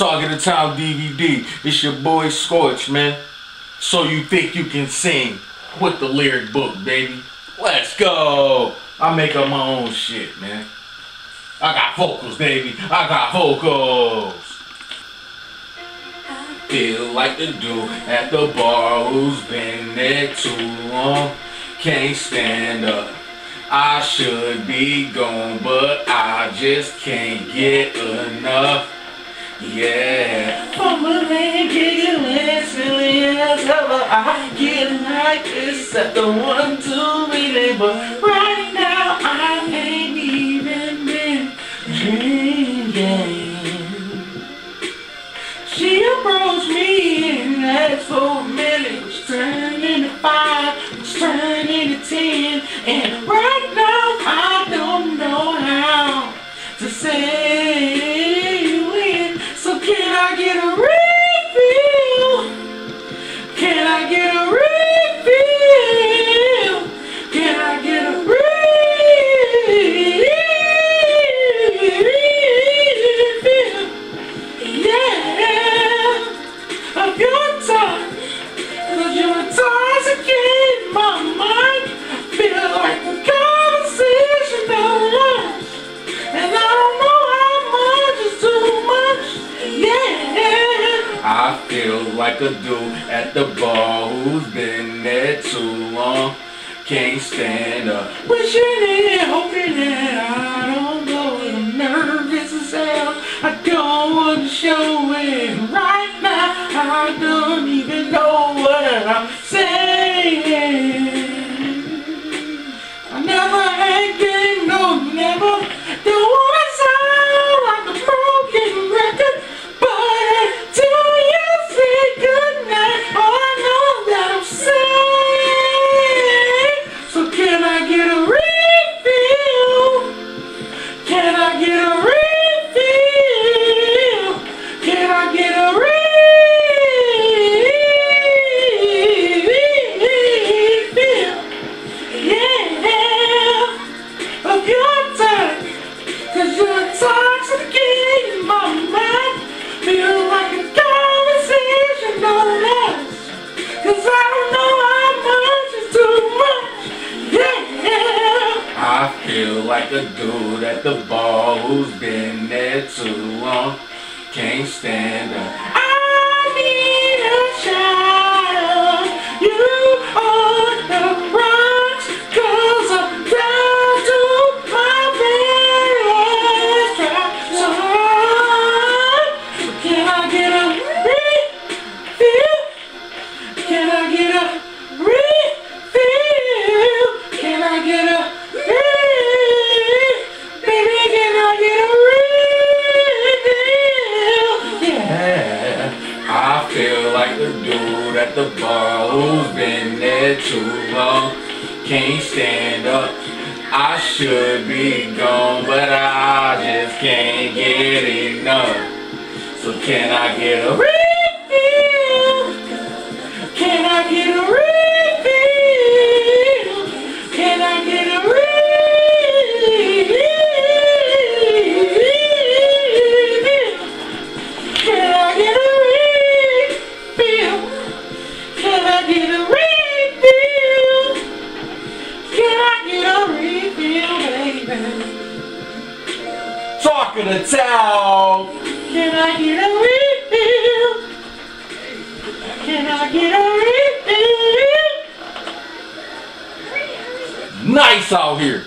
Talk of the Town DVD. It's your boy Scorch, man. So you think you can sing with the lyric book, baby? Let's go. I make up my own shit, man. I got vocals, baby. I got vocals. Feel like the dude at the bar who's been there too long. Can't stand up. I should be gone, but I just can't get enough. Yeah. Fumbling, giggling, silly as ever. I get like this at the one, two, relay, but right now I ain't even been drinking. She approached me and asked for a minute. Was turning to five, was turning to ten, and right now I don't know how to say get a refill? Can I get a refill? Like a dude at the bar who's been there too long. Can't stand up. Wishing and hoping that I don't go. I'm nervous as hell. I don't want to show it right now. I don't like a dude at the bar who's been there too long. Can't stand up. Feel like the dude at the bar who's been there too long. Can't stand up. I should be gone, but I just can't get enough. So can I get a refill? Can I get a refill? Talk of the town. Can I get a refill? Can I get a refill? Nice out here.